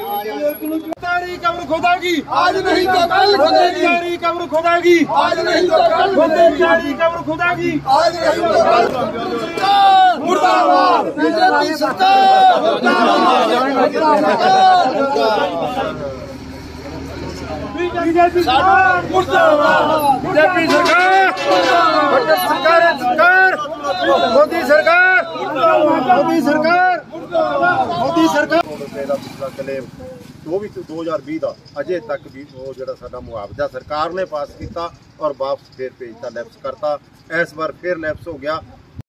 तारी कब्र खुदा की आज नहीं तो कल खुदेगी तारी कब्र खुदा की आज नहीं तो कल खुदेगी तारी कब्र खुदा की आज नहीं तो कल सरकार मुर्दाबाद बीजेपी सरकार बीजेपी सरकार मुर्दाबाद ਮੋਦੀ ਸਰਕਾਰ ਮੋਦੀ ਸਰਕਾਰ ਮੋਦੀ ਸਰਕਾਰ। ਮੇਰਾ ਪਿਛਲਾ ਕਲੇਮ 2020 ਦਾ ਅਜੇ ਤੱਕ ਵੀ ਉਹ ਜਿਹੜਾ ਸਾਡਾ ਮੁਆਵਜ਼ਾ ਸਰਕਾਰ ਨੇ ਪਾਸ ਕੀਤਾ ਔਰ ਵਾਪਸ ਫੇਰ ਭੇਜਤਾ ਲੈਪਸ ਕਰਤਾ। ਇਸ ਵਾਰ ਫੇਰ ਲੈਪਸ ਹੋ ਗਿਆ।